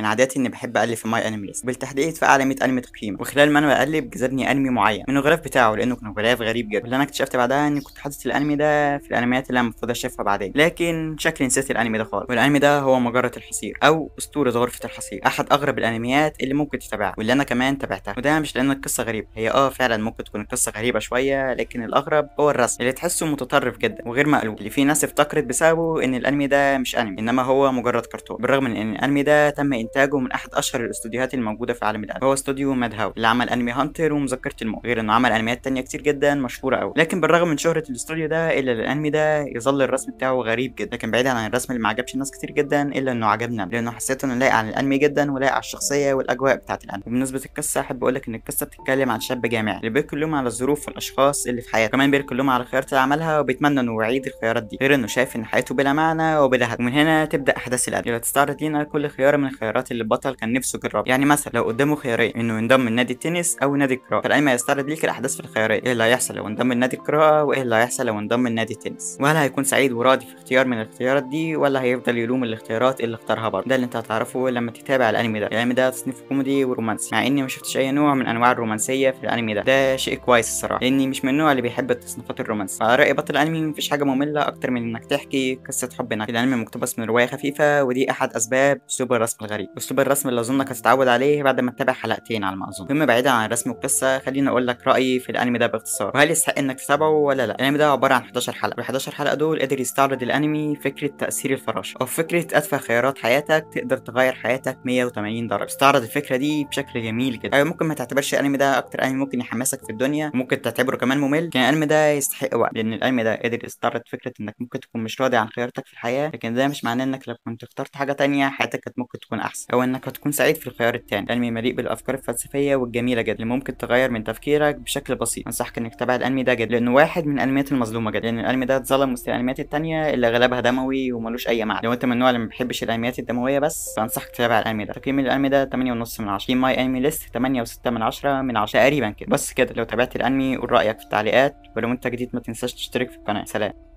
من عاداتي إني بحب اقلب في My Anime List بالتحديد في أعلى 100 أنمي تقييما وخلال ما أنا بقلب جذبني أنمي معين من الغلاف بتاعه لأنه كان غلاف غريب جدا. واللي أنا اكتشفت بعدها إني كنت حاطط الأنمي ده في الأنميات اللي أنا المفروض أشوفها بعدين لكن شكلي نسيت الأنمي ده خالص. والأنمي ده هو مجرة الحصير أو أسطورة غرفه الحصير أحد أغرب الأنميات اللي ممكن تتابعها واللي أنا كمان تابعتها. وده مش لأن القصة غريبة هي آه فعلا ممكن تكون القصة غريبة شوية لكن الأغرب هو الرسم اللي تحسه متطرف جدا وغير مألوف اللي فيه ناس افتكرت بسببه إن الأنمي ده مش أنمي إنما هو مجرد كرتون. بالرغم من إن الأنمي ده تم إنتاجه من أحد أشهر الاستوديوهات الموجودة في عالم الأنمي هو استوديو مادهاوس. اللي عمل أنمي هانتر ومذكرة الموت غير إنه عمل أنميات تانية كتير جدا مشهورة قوي لكن بالرغم من شهرة الاستوديو ده إلا الأنمي ده يظل الرسم بتاعه غريب جدا. لكن بعيدا عن الرسم اللي ما عجبش الناس كتير جدا إلا إنه عجبنا. لأنه حسيت إنه لايق على الأنمي جدا ولايق على الشخصية والأجواء بتاعه الأنمي. وبالنسبه للقصه أحب أقول لك إن القصة بتتكلم عن شاب جامعي اللي بيحكي لهم على الظروف والأشخاص اللي في حياته. كمان بيحكي لهم على الخيارات اللي عملها وبيتمنى إنه يعيد الخيارات دي. غير إنه شايف إن حياته بلا معنى وبلا هدف. ومن هنا تبدأ أحداث الأنمي. اللي تستعرض لنا كل خيار من الخيارات. اللي البطل كان نفسه يجربها يعني مثلا لو قدامه خيارين إنه ينضم من نادي التنس أو نادي القراءه فالانمي هيستعرض ليك الأحداث في الخيارين. إيه اللي هيحصل لو انضم من نادي القراءه وإيه اللي هيحصل لو انضم من نادي التنس؟ وهل هيكون سعيد وراضي في اختيار من الاختيارات دي؟ ولا هيفضل يلوم الاختيارات اللي اختارها برضه؟ ده اللي انت هتعرفه لما تتابع الأنمي ده. الأنمي ده تصنيف كوميدي ورومانسي. مع إني ما شفتش أي نوع من أنواع الرومانسية في الأنمي ده. ده شيء كويس الصراحة. لأني مش من النوع اللي بيحب التصنيفات الرومانسية. رأي بطل الأنمي مفيش حاجة مملة أكتر من إنك تحكي قصة حب نكد الأنمي مقتبس من رواية خفيفة ودي أحد أسباب اسلوب الرسم الغريب. أسلوب الرسم اللي اظنك هتتعود عليه بعد ما تتابع حلقتين على ما أظن. المهم بعيدا عن الرسم والقصة خليني أقول لك رأيي في الأنمي ده باختصار. وهل يستحق إنك تتابعه ولا لأ؟ الأنمي ده عبارة عن 11 حلقة. وال 11 حلقة دول قدر يستعرض الأنمي فكرة تأثير الفراشة. أو فكرة ادفع خيارات حياتك تقدر تغير حياتك 180 درجة. استعرض الفكرة دي بشكل جميل جدا. أيوه ممكن ما تعتبرش الأنمي ده أكتر أنمي ممكن يحمسك في الدنيا ممكن تعتبره كمان ممل. لكن الأنمي ده يستحق وقت لأن الأنمي ده قدر يستعرض فكرة إنك ممكن تكون مش راضي عن خياراتك في الحياة. لكن ده مش معناه إنك لو كنت اخترت حاجة تانية حياتك كانت ممكن تكون أحسن. أو إنك هتكون سعيد في الخيار التاني. الأنمي مليء بالأفكار الفلسفية والجميلة جدا اللي ممكن تغير من تفكيرك بشكل بسيط. أنصحك إنك تتابع الأنمي ده جدا لأنه واحد من الأنميات المظلومة جدا لأن الأنمي ده اتظلم وسط الأنميات التانية اللي اغلبها دموي وملوش أي معنى. لو أنت من النوع اللي ما بيحبش الأنميات الدموية بس فأنصحك تتابع الأنمي ده. تقييم الأنمي ده 8 ونص من 10 ماي انمي ليست 8 و6 من 10 من 10 تقريبا كده. بس كده لو تابعت الأنمي قول رأيك في التعليقات ولو أنت جديد ما تنساش تشترك في القناة. سلام.